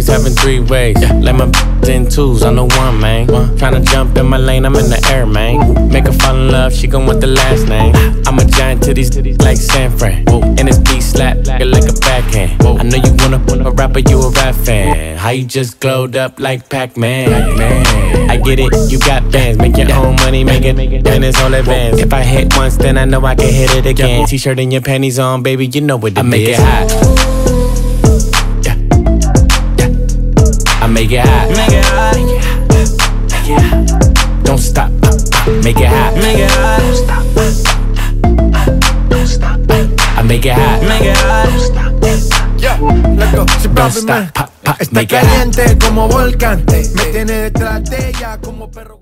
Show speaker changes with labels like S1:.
S1: ways, having three ways. Yeah. Let my in twos, I'm the one, man. Tryna jump in my lane, I'm in the air, man. Make her fall in love, she gon' want the last name. I'm a giant to these titties like San Fran. And this beat slap like a backhand. I know you wanna put a rapper, you a rap fan. How you just glowed up like Pac-Man? I get it, you got bands, make your own money, make it, and it's all advance. If I hit once, then I know I can hit it again. T-shirt and your panties on, baby, you know what it I make it hot. Make it hot.
S2: Make it hot.
S1: Make it hot. Don't stop. Make it hot.
S2: Make it hot.
S1: Don't stop. Don't stop. I make it hot.
S2: Make it hot.
S3: Yeah. Si
S1: Don't stop. Pop, pop.
S3: está
S1: Make it hot.
S3: caliente como volcán, me tiene detrás de ella como perro.